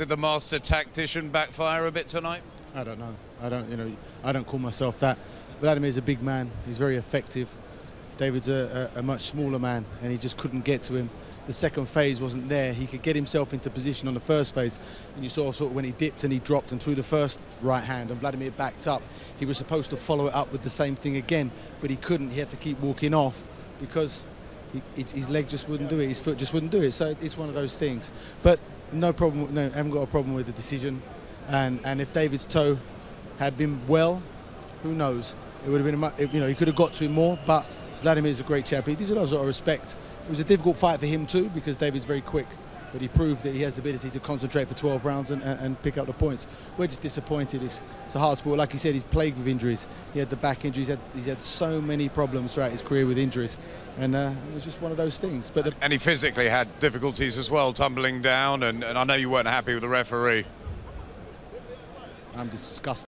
Did the master tactician backfire a bit tonight? I don't know. I don't, you know, I don't call myself that. Vladimir's a big man. He's very effective. David's a, a, a, much smaller man, and he just couldn't get to him. The second phase wasn't there. He could get himself into position on the first phase, and you saw sort of when he dipped and he dropped and threw the first right hand, and Vladimir backed up. He was supposed to follow it up with the same thing again, but he couldn't. He had to keep walking off because he, his leg just wouldn't do it. His foot just wouldn't do it. So it's one of those things. But no problem. No, I haven't got a problem with the decision. And and if David's toe had been well, who knows? It would have been, a, you know, he could have got to him more. But Vladimir is a great champion. He deserves a lot of respect. It was a difficult fight for him too because David's very quick. But he proved that he has the ability to concentrate for 12 rounds and, and, pick up the points. We're just disappointed. It's, it's a hard sport. Like he said, he's plagued with injuries. He had the back injuries. He's had, he's had so many problems throughout his career with injuries. And uh, it was just one of those things. But And he physically had difficulties as well, tumbling down. And, and I know you weren't happy with the referee. I'm disgusted.